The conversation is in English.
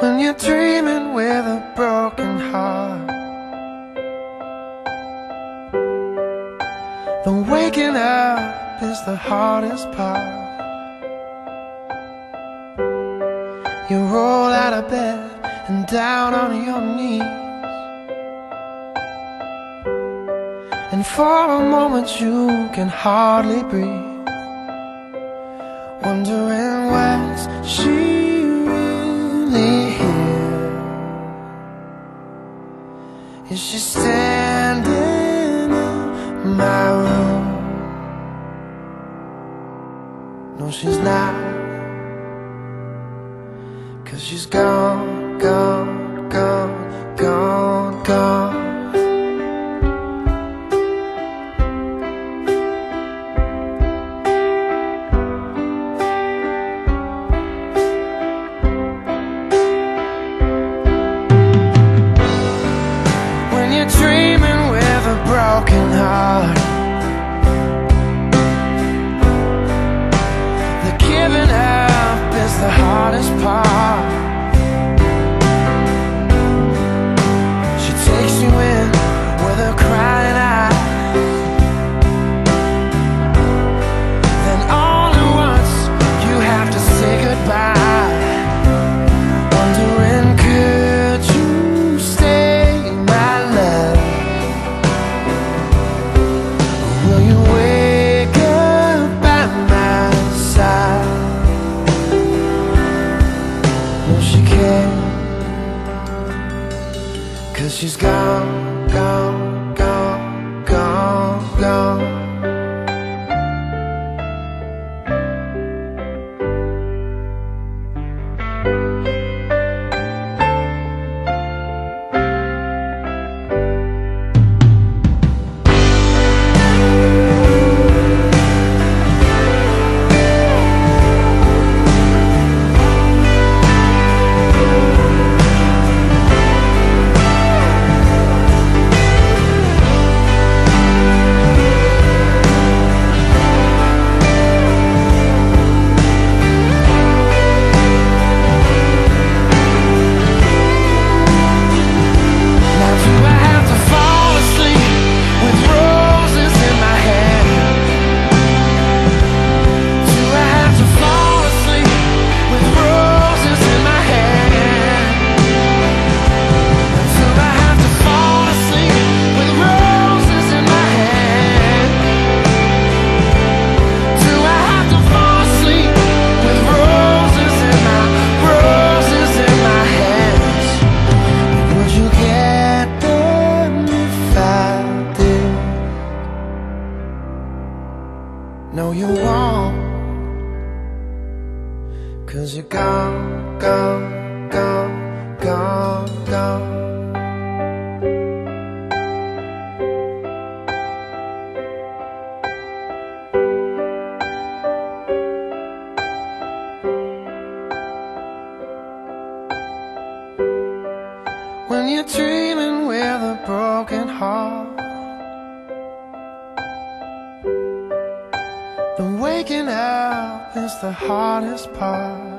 When you're dreaming with a broken heart. The waking up is the hardest part. You roll out of bed and down on your knees. And for a moment you can hardly breathe. Wondering when's she Is she standing in my room? No, she's not Cause she's gone, gone, Cause she's gone, gone, No, you won't. Cause you're gone, gone, gone, gone, gone. When you're dreaming with a broken heart The out is the hardest part